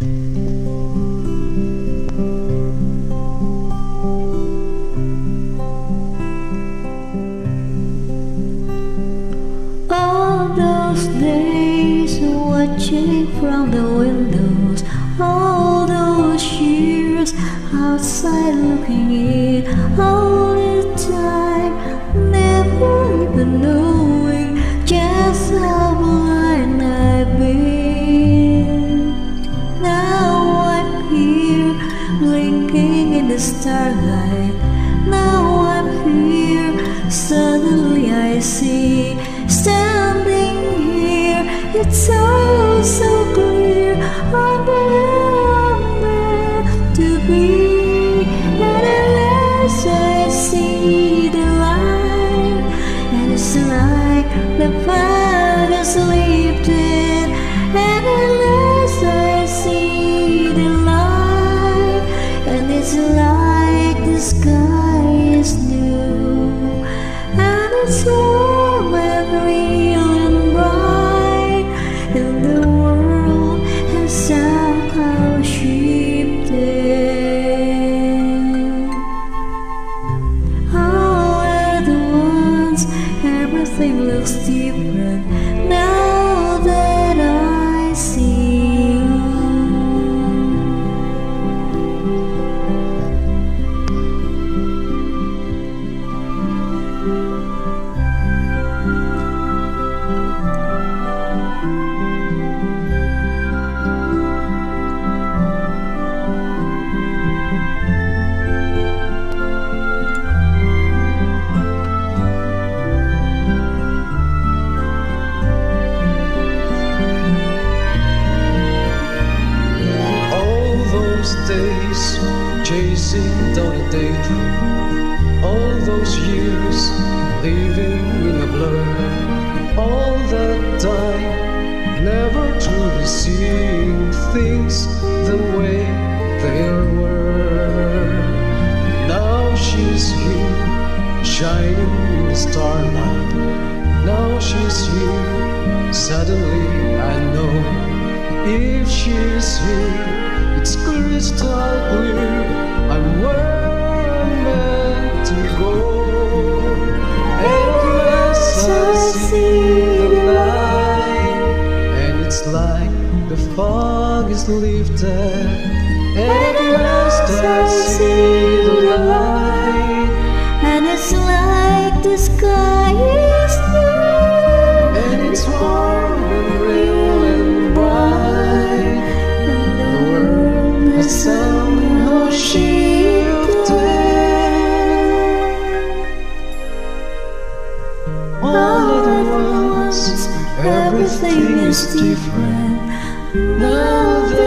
All those days watching from the windows, all those years outside looking in, the starlight. Now I'm here, suddenly I see, standing here, it's all so clear. I'm where I'm meant to be, and at last I see the light, and it's like the fire chasing down a daydream. All those years living in a blur. All that time never truly seeing things the way they were. Now she's here, shining in the starlight. Now she's here, suddenly I know. If she's here, it's crystal clear. Is lifted. And at last I see the light, And it's like the sky is blue, and it's warm and real and bright. and the world has somehow shifted. All at once, everything is different now